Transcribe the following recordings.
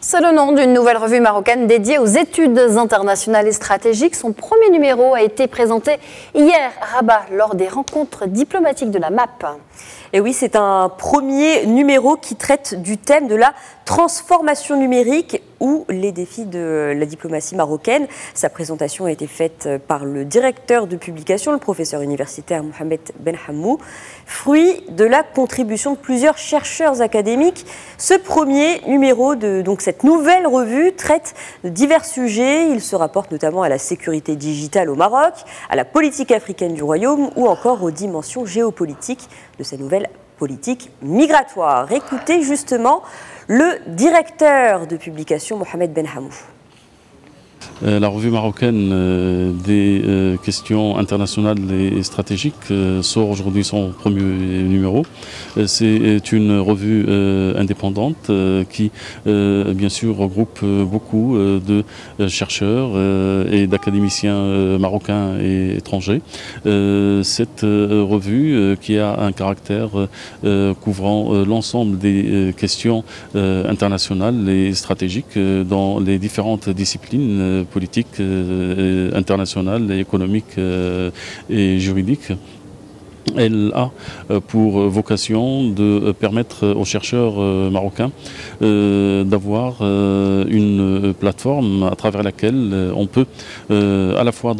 C'est le nom d'une nouvelle revue marocaine dédiée aux études internationales et stratégiques. Son premier numéro a été présenté hier à Rabat lors des rencontres diplomatiques de la MAP. Et oui, c'est un premier numéro qui traite du thème de la transformation numérique ou les défis de la diplomatie marocaine. Sa présentation a été faite par le directeur de publication, le professeur universitaire Mohamed Ben Hamou, fruit de la contribution de plusieurs chercheurs académiques. Ce premier numéro de donc cette nouvelle revue traite de divers sujets. Il se rapporte notamment à la sécurité digitale au Maroc, à la politique africaine du royaume ou encore aux dimensions géopolitiques de sa nouvelle politique migratoire. Écoutez justement le directeur de publication, Mohamed Ben Hamou. Euh, la revue marocaine euh, des euh, questions internationales et stratégiques sort aujourd'hui son premier numéro. C'est une revue indépendante qui, bien sûr, regroupe beaucoup de chercheurs et d'académiciens marocains et étrangers. Cette revue qui a un caractère couvrant l'ensemble des questions internationales et stratégiques dans les différentes disciplines politique euh, internationale, économique euh, et juridique elle a euh, pour vocation de permettre aux chercheurs marocains d'avoir une plateforme à travers laquelle on peut à la fois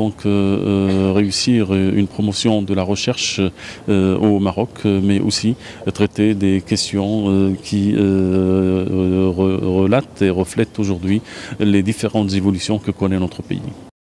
réussir une promotion de la recherche au Maroc, mais aussi traiter des questions qui relatent et reflètent aujourd'hui les différentes évolutions que connaît notre pays.